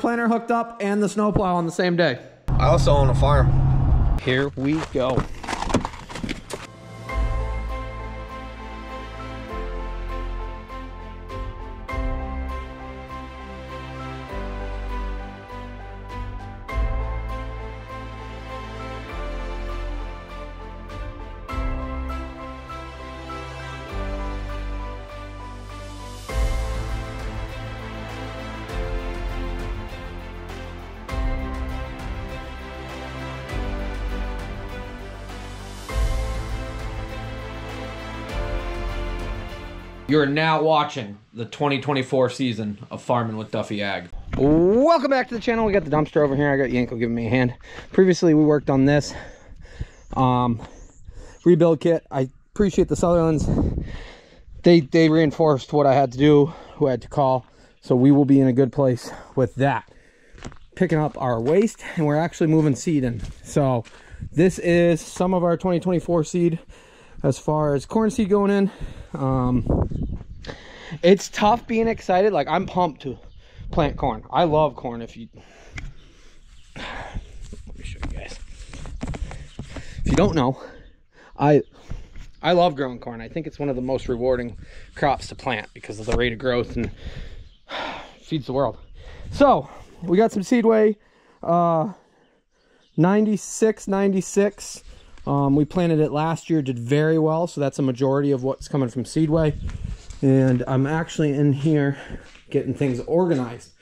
planter hooked up and the snowplow on the same day. I also own a farm. Here we go. You're now watching the 2024 season of Farming with Duffy Ag. Welcome back to the channel. We got the dumpster over here. I got Yanko giving me a hand. Previously, we worked on this um, rebuild kit. I appreciate the Sutherlands. They, they reinforced what I had to do, who I had to call. So we will be in a good place with that. Picking up our waste, and we're actually moving seed in. So this is some of our 2024 seed as far as corn seed going in. Um, it's tough being excited. Like I'm pumped to plant corn. I love corn. If you, let me show you guys. If you don't know, I I love growing corn. I think it's one of the most rewarding crops to plant because of the rate of growth and feeds the world. So we got some seedway, uh, 96, 96. Um, we planted it last year, did very well. So that's a majority of what's coming from Seedway. And I'm actually in here getting things organized.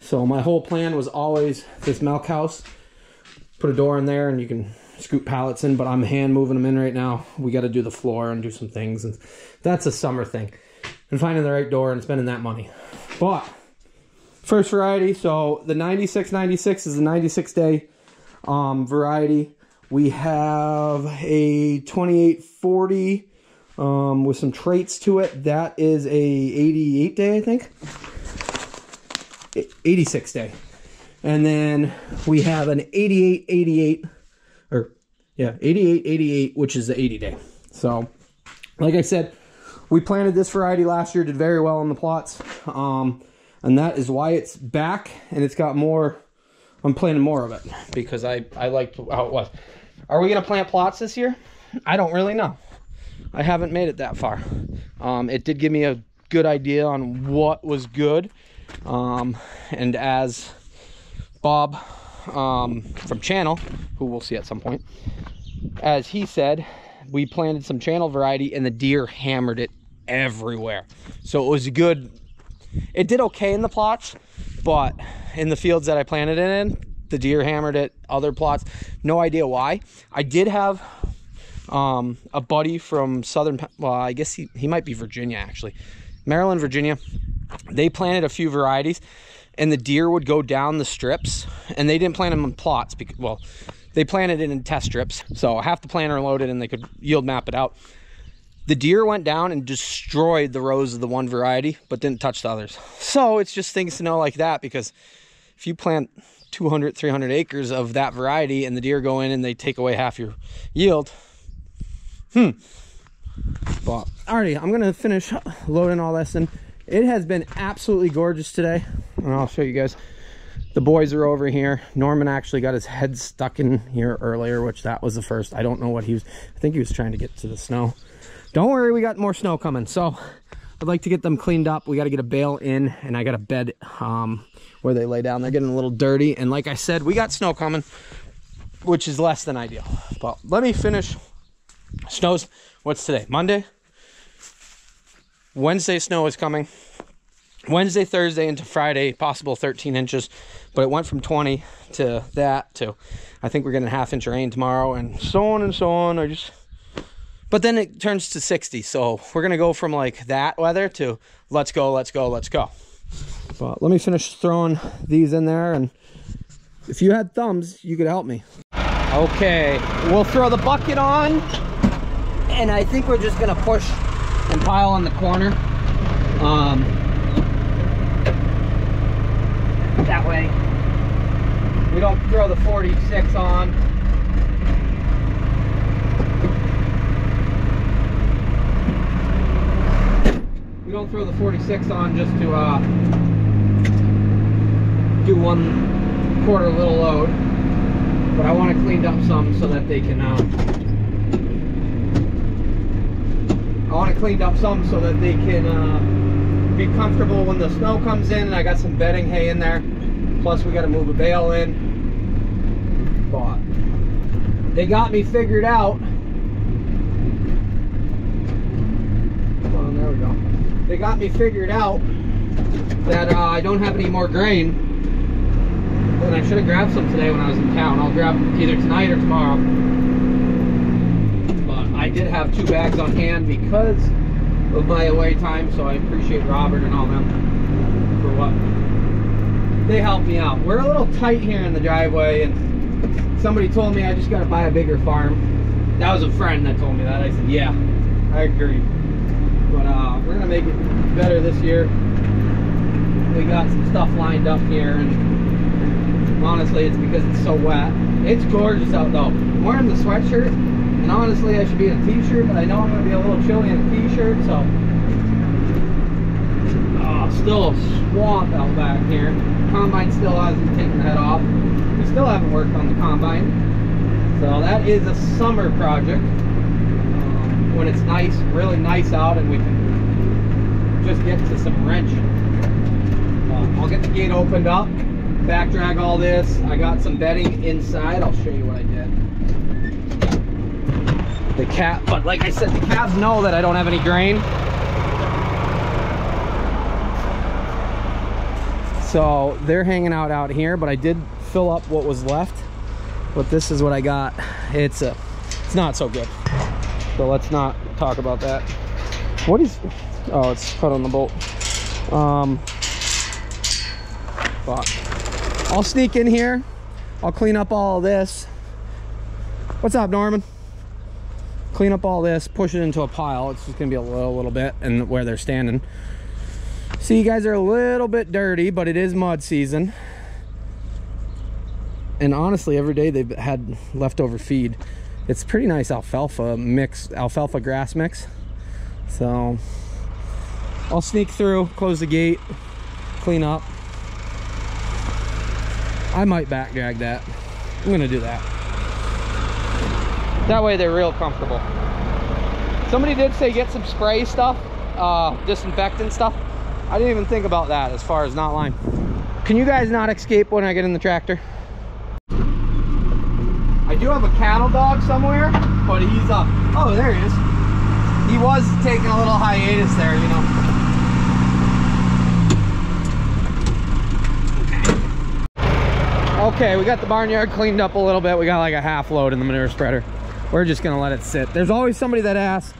So my whole plan was always this milk house. Put a door in there and you can scoop pallets in, but I'm hand moving them in right now. We got to do the floor and do some things. And that's a summer thing. And finding the right door and spending that money. But first variety, so the 9696 is a 96 day um, variety. We have a 2840 um, with some traits to it. That is a 88 day, I think. 86 day. And then we have an 88, 88, or yeah, 88, 88, which is the 80 day. So, like I said, we planted this variety last year, did very well in the plots. Um, and that is why it's back and it's got more, I'm planting more of it because I, I liked how it was. Are we going to plant plots this year? I don't really know. I haven't made it that far. Um, it did give me a good idea on what was good. Um, and as Bob um, from Channel, who we'll see at some point, as he said, we planted some channel variety and the deer hammered it everywhere. So it was good. It did okay in the plots, but in the fields that I planted it in, the deer hammered it. Other plots, no idea why. I did have um, a buddy from Southern, well, I guess he, he might be Virginia actually. Maryland, Virginia. They planted a few varieties and the deer would go down the strips and they didn't plant them in plots because, well, they planted it in test strips. So half the planter loaded and they could yield map it out. The deer went down and destroyed the rows of the one variety, but didn't touch the others. So it's just things to know like that because if you plant 200, 300 acres of that variety and the deer go in and they take away half your yield, hmm. But alrighty, I'm gonna finish loading all this and it has been absolutely gorgeous today. And I'll show you guys. The boys are over here. Norman actually got his head stuck in here earlier, which that was the first. I don't know what he was, I think he was trying to get to the snow. Don't worry, we got more snow coming. So I'd like to get them cleaned up. We got to get a bale in and I got a bed um, where they lay down. They're getting a little dirty. And like I said, we got snow coming, which is less than ideal. But let me finish. Snows, what's today? Monday? Wednesday snow is coming. Wednesday, Thursday into Friday, possible 13 inches, but it went from 20 to that to I think we're getting a half inch rain tomorrow and so on and so on. I just but then it turns to 60. So we're gonna go from like that weather to let's go, let's go, let's go. But let me finish throwing these in there and if you had thumbs, you could help me. Okay, we'll throw the bucket on and I think we're just gonna push and pile on the corner. Um, that way we don't throw the 46 on. We don't throw the 46 on just to uh, do one quarter little load. But I want to clean up some so that they can. Uh, I want to clean up some so that they can uh, be comfortable when the snow comes in. And I got some bedding hay in there. Plus, we got to move a bale in. But they got me figured out. Well, there we go. They got me figured out that uh, I don't have any more grain. And I should have grabbed some today when I was in town. I'll grab either tonight or tomorrow. But I did have two bags on hand because of my away time, so I appreciate Robert and all them for what they helped me out. We're a little tight here in the driveway, and somebody told me I just got to buy a bigger farm. That was a friend that told me that. I said, yeah, I agree. But uh, make it better this year. We got some stuff lined up here, and honestly, it's because it's so wet. It's gorgeous out though. I'm wearing the sweatshirt, and honestly, I should be in a t-shirt, but I know I'm gonna be a little chilly in a t-shirt, so. Oh, still a swamp out back here. Combine still hasn't taken the head off. We still haven't worked on the combine. So that is a summer project. Um, when it's nice, really nice out, and we can just get to some wrenching. Uh, I'll get the gate opened up, back drag all this. I got some bedding inside. I'll show you what I did. The cat, but like I said, the calves know that I don't have any grain. So they're hanging out out here, but I did fill up what was left. But this is what I got. It's a, it's not so good. So let's not talk about that. What is, oh, it's cut on the bolt. Um, but I'll sneak in here. I'll clean up all this. What's up, Norman? Clean up all this, push it into a pile. It's just gonna be a little, little bit and where they're standing. See, you guys are a little bit dirty, but it is mud season. And honestly, every day they've had leftover feed. It's pretty nice alfalfa mix, alfalfa grass mix. So I'll sneak through, close the gate, clean up. I might back drag that. I'm gonna do that. That way they're real comfortable. Somebody did say get some spray stuff, uh, disinfectant stuff. I didn't even think about that as far as not line. Can you guys not escape when I get in the tractor? I do have a cattle dog somewhere, but he's. Uh, oh, there he is. He was taking a little hiatus there, you know. Okay, we got the barnyard cleaned up a little bit. We got like a half load in the manure spreader. We're just gonna let it sit. There's always somebody that asks,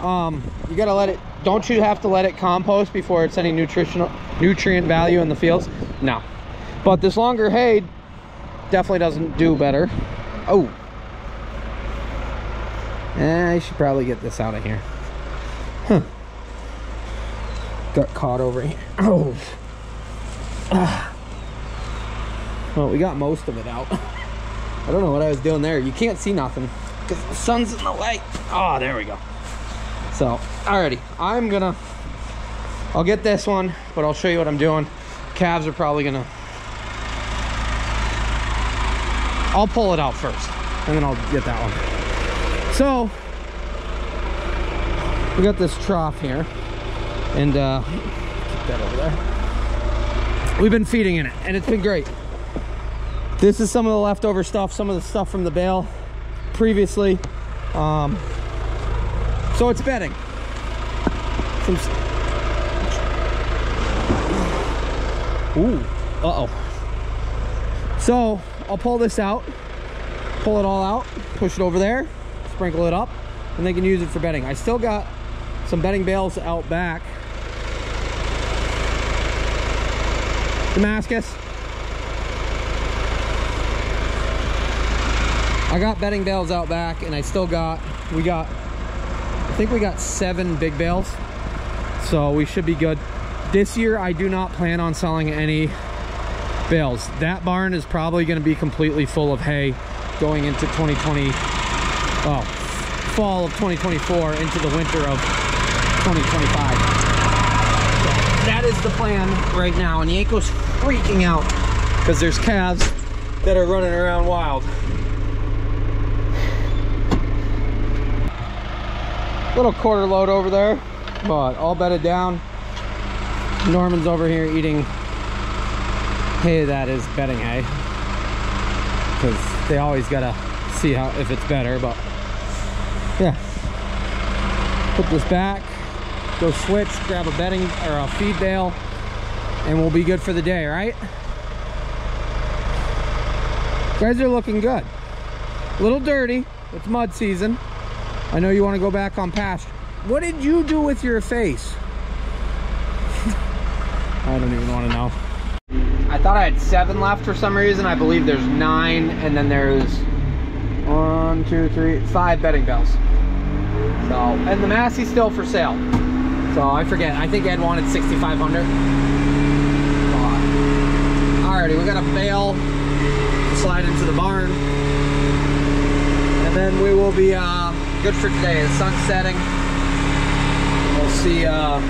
um, you gotta let it, don't you have to let it compost before it's any nutritional, nutrient value in the fields? No. But this longer hay definitely doesn't do better. Oh. Eh, I should probably get this out of here. Huh. Got caught over here. Oh. Ah. Well, we got most of it out. I don't know what I was doing there. You can't see nothing because the sun's in the way. Oh, there we go. So, alrighty, I'm gonna, I'll get this one, but I'll show you what I'm doing. Calves are probably gonna, I'll pull it out first, and then I'll get that one. So, we got this trough here, and uh, keep that over there. We've been feeding in it, and it's been great. This is some of the leftover stuff, some of the stuff from the bale previously. Um, so it's bedding. Some Ooh, uh-oh. So I'll pull this out, pull it all out, push it over there, sprinkle it up, and they can use it for bedding. I still got some bedding bales out back. Damascus. I got bedding bales out back and I still got, we got, I think we got seven big bales. So we should be good. This year, I do not plan on selling any bales. That barn is probably gonna be completely full of hay going into 2020, oh, fall of 2024 into the winter of 2025. So that is the plan right now. And Yanko's freaking out because there's calves that are running around wild. Little quarter load over there, but all bedded down. Norman's over here eating hay that is bedding hay. Because they always gotta see how if it's better but yeah. Put this back go switch grab a bedding or a feed bale and we'll be good for the day right? Guys are looking good. A little dirty. It's mud season i know you want to go back on pasture what did you do with your face i don't even want to know I thought I had seven left for some reason. I believe there's nine, and then there's one, two, three, five bedding bells. So, and the Massey's still for sale. So I forget. I think Ed wanted 6,500. Alrighty, we got to slide into the barn, and then we will be uh, good for today. The sun's setting. We'll see. Uh,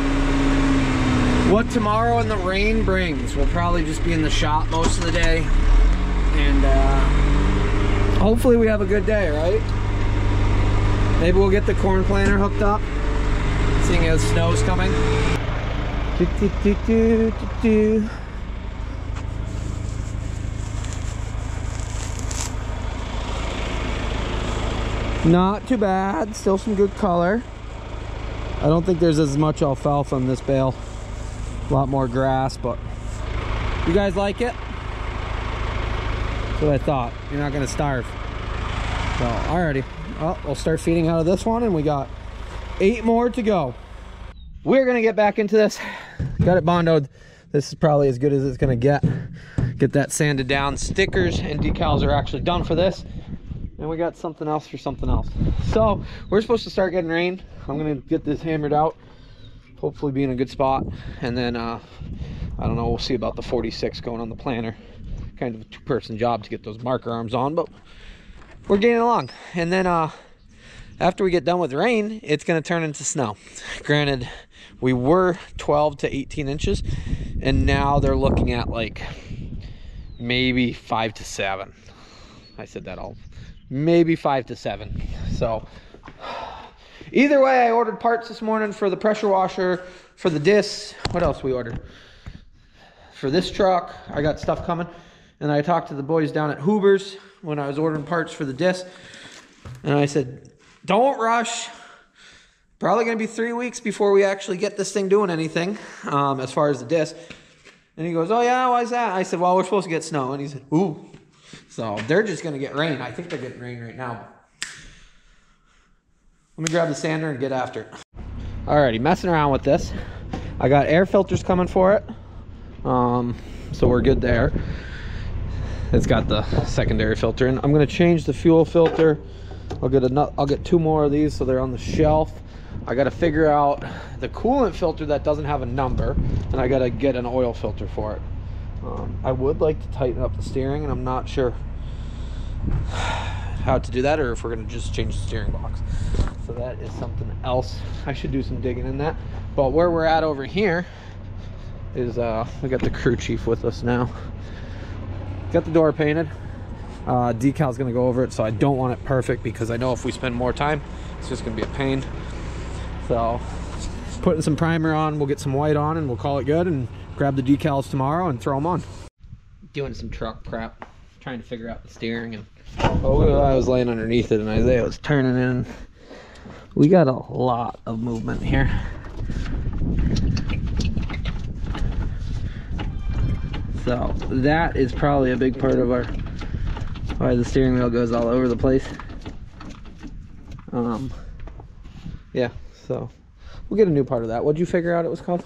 what tomorrow and the rain brings. We'll probably just be in the shop most of the day. And uh, hopefully we have a good day, right? Maybe we'll get the corn planter hooked up, seeing as snow's coming. Do, do, do, Not too bad, still some good color. I don't think there's as much alfalfa in this bale. A lot more grass but you guys like it? That's what i thought. You're not gonna starve. So alrighty. Well we'll start feeding out of this one and we got eight more to go. We're gonna get back into this. Got it bondoed. This is probably as good as it's gonna get. Get that sanded down. Stickers and decals are actually done for this and we got something else for something else. So we're supposed to start getting rain. I'm gonna get this hammered out hopefully be in a good spot. And then uh, I don't know we'll see about the 46 going on the planter kind of a two-person job to get those marker arms on but we're getting along. And then uh, after we get done with rain it's going to turn into snow. Granted we were 12 to 18 inches and now they're looking at like maybe five to seven. I said that all maybe five to seven so Either way, I ordered parts this morning for the pressure washer, for the discs. What else we ordered? For this truck, I got stuff coming. And I talked to the boys down at Huber's when I was ordering parts for the disc. And I said, don't rush. Probably going to be three weeks before we actually get this thing doing anything um, as far as the disc. And he goes, oh yeah, why is that? I said, well, we're supposed to get snow. And he said, ooh. So they're just going to get rain. I think they're getting rain right now. Let me grab the sander and get after it. Alrighty, messing around with this. I got air filters coming for it. Um, so we're good there. It's got the secondary filter and I'm gonna change the fuel filter. I'll get a I'll get two more of these so they're on the shelf. I gotta figure out the coolant filter that doesn't have a number and I gotta get an oil filter for it. Um, I would like to tighten up the steering and I'm not sure how to do that or if we're gonna just change the steering box. So that is something else. I should do some digging in that. But where we're at over here is uh we got the crew chief with us now. Got the door painted. Uh decal's gonna go over it so i don't want it perfect because i know if we spend more time it's just gonna be a pain. So putting some primer on we'll get some white on and we'll call it good and grab the decals tomorrow and throw them on doing some truck prep trying to figure out the steering and oh i was laying underneath it and isaiah was turning in we got a lot of movement here. So that is probably a big part of our why the steering wheel goes all over the place. Um, yeah, so we'll get a new part of that. What'd you figure out it was called?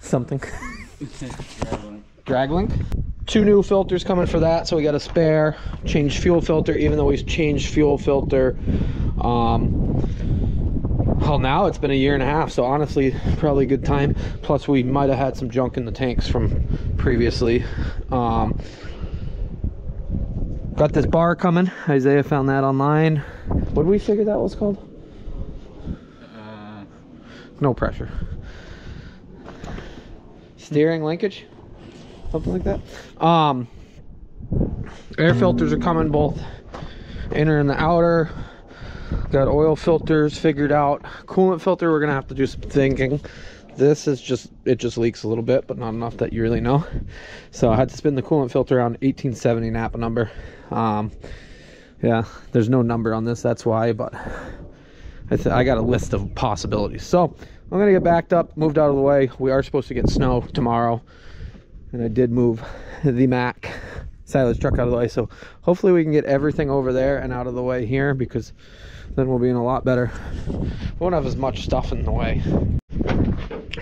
Something. Draglink. Two new filters coming for that, so we got a spare. Changed fuel filter, even though we changed fuel filter. Um, well, now it's been a year and a half, so honestly, probably a good time. Plus, we might have had some junk in the tanks from previously. Um, got this bar coming. Isaiah found that online. What did we figure that was called? No pressure. Steering linkage? something like that. Um, air filters are coming both inner and the outer. Got oil filters figured out. Coolant filter, we're gonna have to do some thinking. This is just, it just leaks a little bit, but not enough that you really know. So I had to spin the coolant filter on 1870 Napa number. Um, yeah, there's no number on this, that's why, but I, I got a list of possibilities. So I'm gonna get backed up, moved out of the way. We are supposed to get snow tomorrow, and I did move the Mack silage truck out of the way. So hopefully we can get everything over there and out of the way here because then we'll be in a lot better. Won't have as much stuff in the way.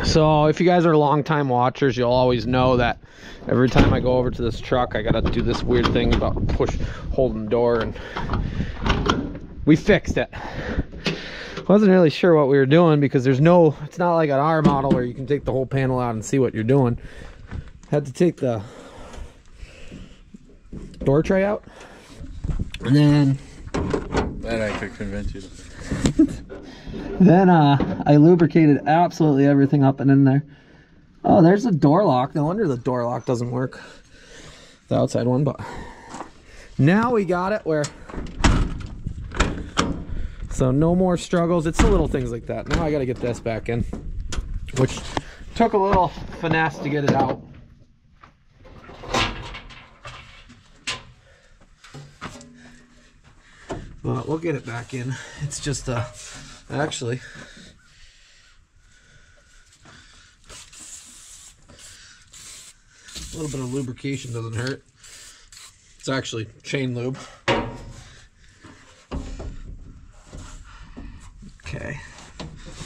So if you guys are long time watchers, you'll always know that every time I go over to this truck, I gotta do this weird thing about push holding door and we fixed it. Wasn't really sure what we were doing because there's no, it's not like an R model where you can take the whole panel out and see what you're doing. Had to take the door tray out. And then That I could convince you. then uh, I lubricated absolutely everything up and in there. Oh, there's the door lock. No wonder the door lock doesn't work. The outside one, but now we got it where. So no more struggles. It's the little things like that. Now I got to get this back in, which took a little finesse to get it out. But we'll get it back in. It's just uh actually a little bit of lubrication doesn't hurt. It's actually chain lube. Okay.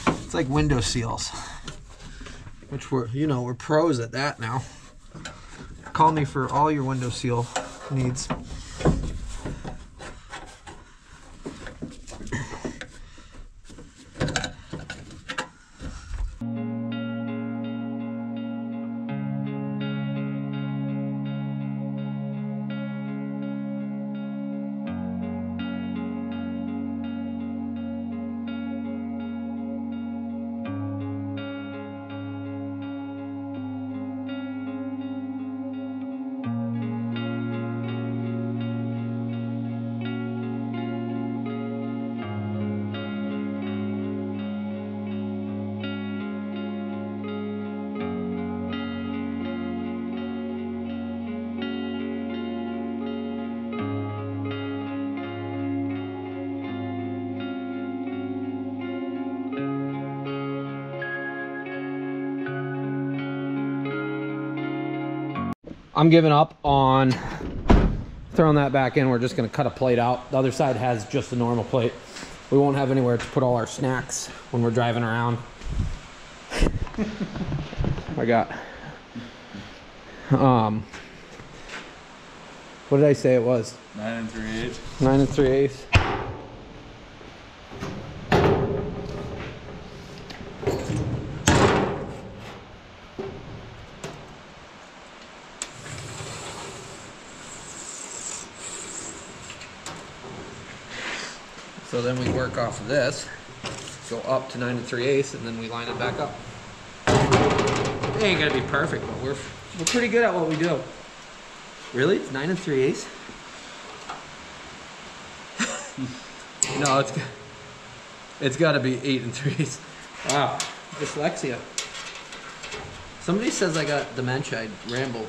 It's like window seals. Which we're you know, we're pros at that now. Call me for all your window seal needs. I'm giving up on throwing that back in. We're just gonna cut a plate out. The other side has just a normal plate. We won't have anywhere to put all our snacks when we're driving around. I got, um, what did I say it was? Nine and three eighths. Nine and three eighths. So then we work off of this, go up to nine and three eighths, and then we line it back up. It ain't gonna be perfect, but we're we're pretty good at what we do. Really? It's nine and three eighths? no, it's it's got to be eight and three eighths. Wow, dyslexia. Somebody says I got dementia. I ramble.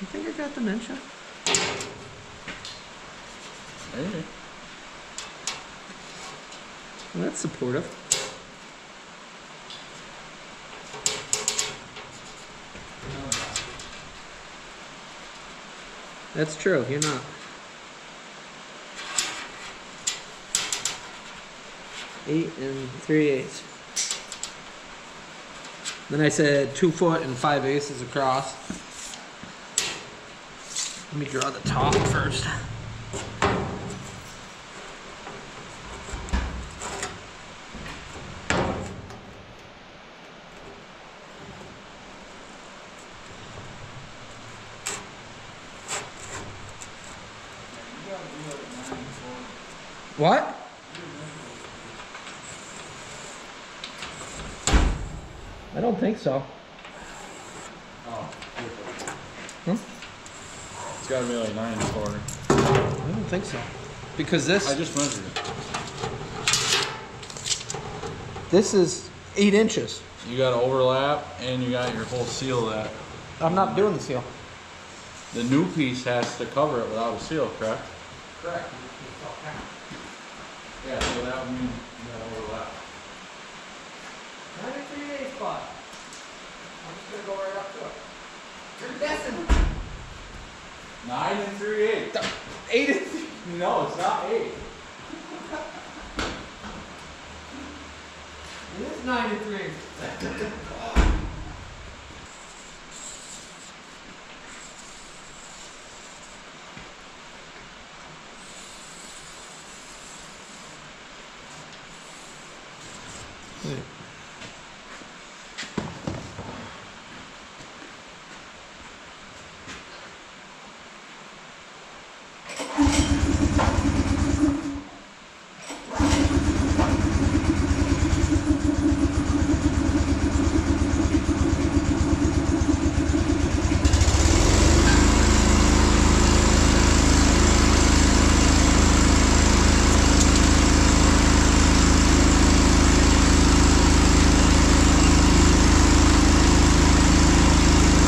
You think I got dementia? Well, that's supportive. That's true. You're not. Eight and three eighths. Then I said two foot and five aces across. Let me draw the top first. What? I don't think so. Hmm? It's gotta be like nine and a quarter. I don't think so. Because this I just measured it. this is eight inches. You got to overlap and you got your whole seal that. I'm not doing the seal. The new piece has to cover it without a seal, correct? Correct. Yeah, so that would mean you got overlap. Ninety-three eighths spot. I'm just gonna go right up to it. You're guessing. Nine and three eighths. Eight inches. No, it's not eight. It is nine and three eighths.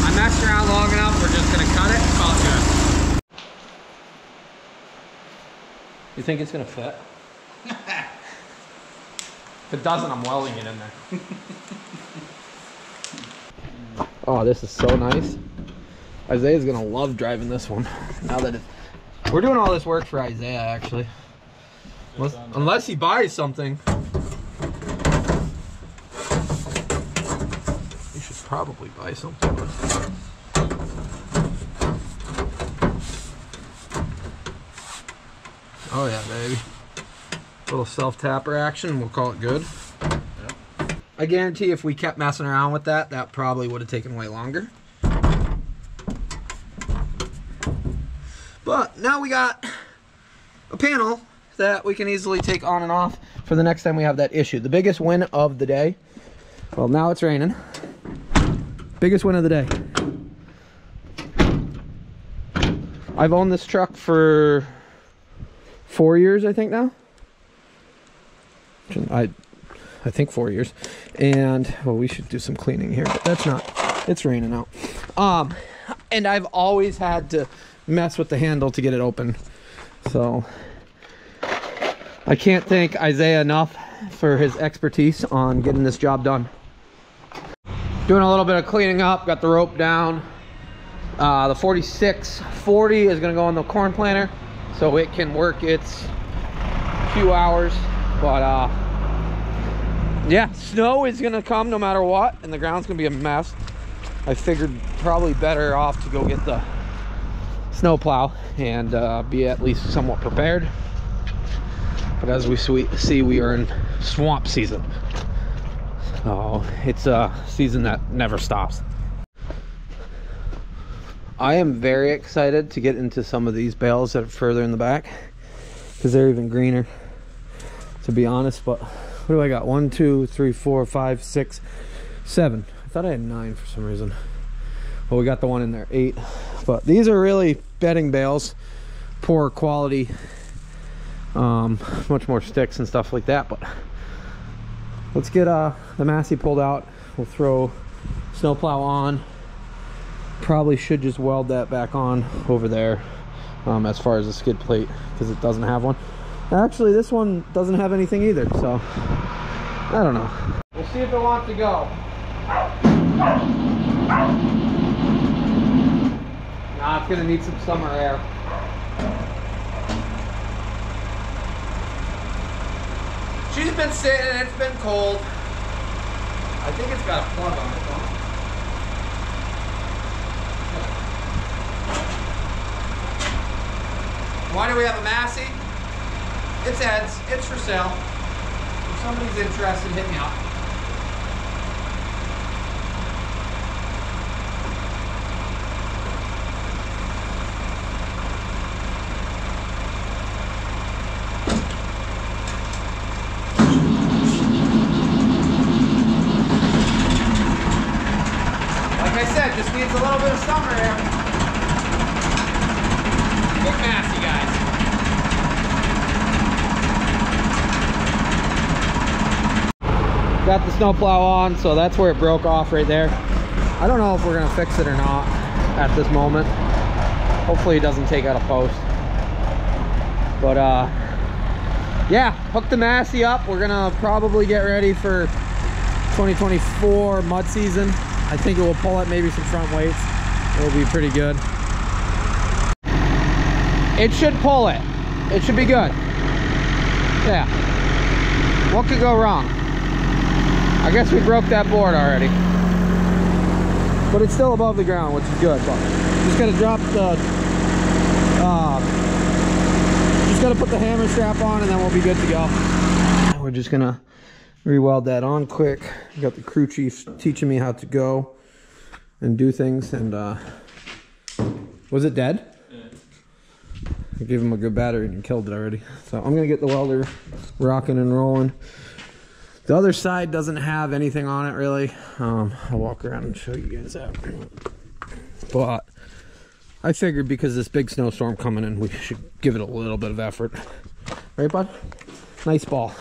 I messed around long enough. We're just gonna cut it. Call it good. You think it's gonna fit? if it doesn't, I'm welding it in there. oh, this is so nice. Isaiah's gonna love driving this one. Now that we're doing all this work for Isaiah, actually. Unless, unless he buys something. You should probably buy something. Oh yeah, baby. Little self tapper action. We'll call it good. I guarantee if we kept messing around with that, that probably would have taken way longer. But now we got a panel that we can easily take on and off for the next time we have that issue. The biggest win of the day. Well, now it's raining. Biggest win of the day. I've owned this truck for four years, I think now. I, I think four years, and well, we should do some cleaning here, but that's not. It's raining out. Um, and I've always had to mess with the handle to get it open, so I can't thank Isaiah enough for his expertise on getting this job done. Doing a little bit of cleaning up, got the rope down. Uh, the 4640 is gonna go on the corn planter so it can work its few hours. But uh, yeah, snow is gonna come no matter what, and the ground's gonna be a mess. I figured probably better off to go get the snow plow and uh, be at least somewhat prepared. But as we see, we are in swamp season. Oh, it's a season that never stops. I am very excited to get into some of these bales that are further in the back because they're even greener, to be honest. But what do I got? One, two, three, four, five, six, seven. I thought I had nine for some reason. Well, we got the one in there, eight. But these are really bedding bales, poor quality, um, much more sticks and stuff like that. But let's get uh, the Massey pulled out. We'll throw snowplow on probably should just weld that back on over there um, as far as the skid plate because it doesn't have one. Actually this one doesn't have anything either so I don't know. We'll see if it wants to go. Nah it's gonna need some summer air. She's been sitting it's been cold. I think it's got a plug on it though. Why do we have a Massey? It's Ed's. It's for sale. If somebody's interested, hit me up. Like I said, just needs a little bit the summer Massey, guys. Got the snowplow on, so that's where it broke off right there. I don't know if we're gonna fix it or not at this moment. Hopefully it doesn't take out a post. But uh, yeah, hook the Massey up. We're gonna probably get ready for 2024 mud season. I think it will pull up maybe some front weights. It'll be pretty good. It should pull it. It should be good. Yeah. What could go wrong? I guess we broke that board already. But it's still above the ground, which is good. But just gotta drop the uh, just gotta put the hammer strap on and then we'll be good to go. We're just gonna re-weld that on quick. Got the crew chief teaching me how to go and do things and uh was it dead? I gave him a good battery and killed it already. So I'm gonna get the welder rocking and rolling. The other side doesn't have anything on it really. Um, I'll walk around and show you guys that. But I figured because this big snowstorm coming in, we should give it a little bit of effort. Right, bud? Nice ball.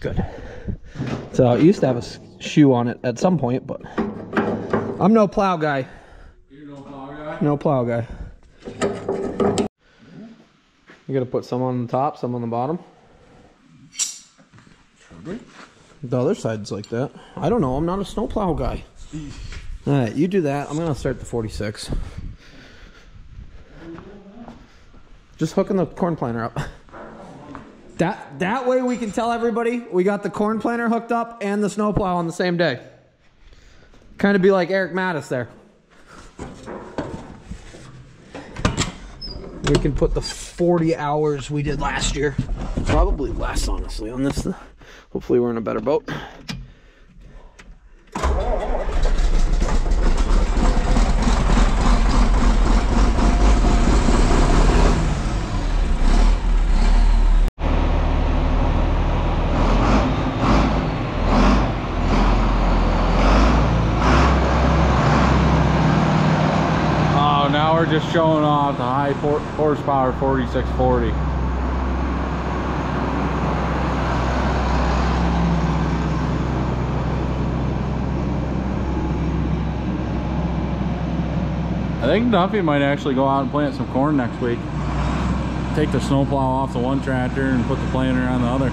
Good. So it used to have a shoe on it at some point, but I'm no plow guy. You know plow guy? No plow guy. You gotta put some on the top, some on the bottom. The other side's like that. I don't know. I'm not a snowplow guy. All right, you do that. I'm gonna start the 46. Just hooking the corn planter up. That that way we can tell everybody we got the corn planter hooked up and the snowplow on the same day. Kind of be like Eric Mattis there. We can put the 40 hours we did last year. Probably less, honestly, on this. Hopefully, we're in a better boat. Oh, now we're just showing off the high horsepower 4640. I think Duffy might actually go out and plant some corn next week. Take the snowplow off the one tractor and put the planter on the other.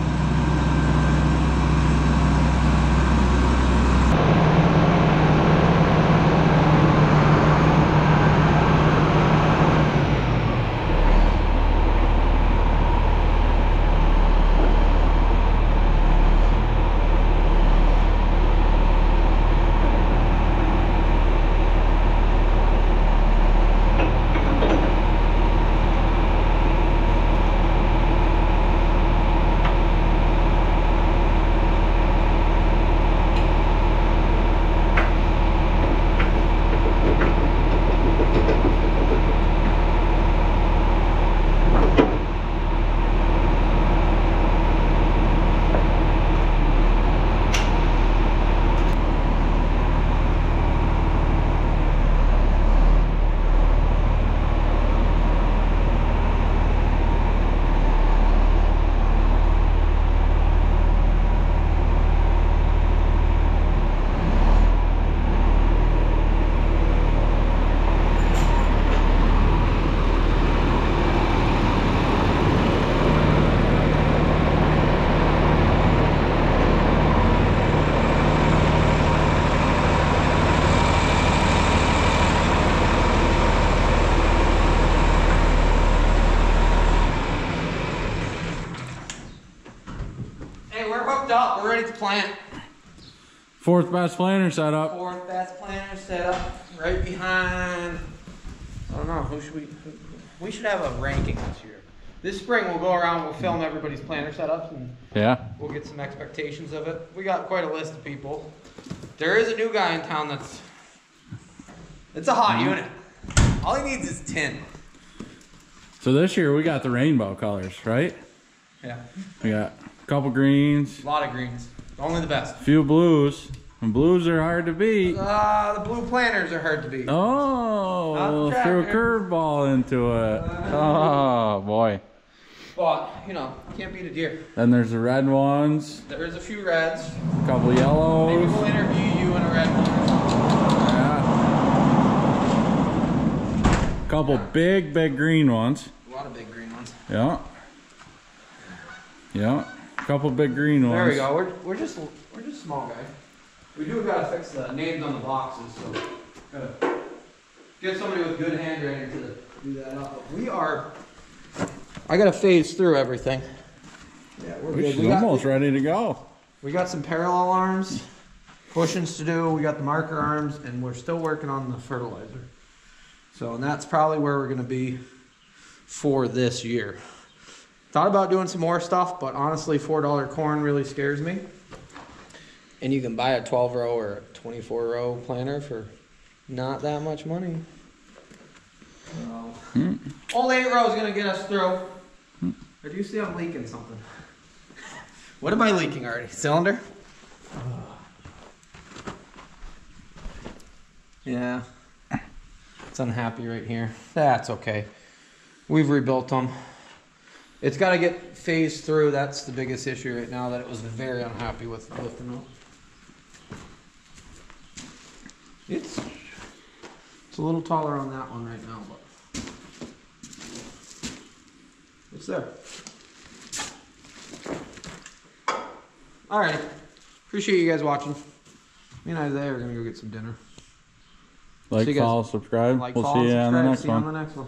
Hey, we're hooked up. We're ready to plant. Fourth best planter setup. Fourth best planter set up right behind. I don't know. Who should we? Who, we should have a ranking this year. This spring we'll go around. We'll film everybody's planter setups and Yeah. we'll get some expectations of it. We got quite a list of people. There is a new guy in town that's. It's a hot mm-hmm. unit. All he needs is tin. So this year we got the rainbow colors, right? Yeah. We got a couple greens, A lot of greens. Only the best. few blues. Blues are hard to beat. Uh, the blue planters are hard to beat. Oh, threw a curveball into it. Oh boy. But, you know, can't beat a deer. Then there's the red ones, There's a few reds. a couple Maybe yellows. we'll interview you in a red one. Yeah. A Couple big, big green ones. A lot of big green ones. Yeah. Yeah. Couple big green ones. There we go. We're, we're just we're just small guys. We do gotta fix the names on the boxes, so gotta get somebody with good handwriting to do that up. But we are. I gotta phase through everything. Yeah, we're Which good. is We got, almost ready to go. we got some parallel arms, cushions to do. We got the marker arms, and we're still working on the fertilizer. So, and that's probably where we're gonna be for this year. Thought about doing some more stuff, but honestly, four dollar corn really scares me. And you can buy a twelve row or a twenty four row planter for not that much money. So, Old eight row is gonna get us through. Or do you see I'm leaking something? What am I leaking already? Cylinder? Yeah. It's unhappy right here. That's okay. We've rebuilt them. It's got to get phased through. That's the biggest issue right now that it was very unhappy with lifting up. It's it's a little taller on that one right now, but it's there. Alrighty. Appreciate you guys watching. Me and Isaiah are gonna go get some dinner. Like, follow, subscribe. Like, we'll follow, see you on the next See you on the next one.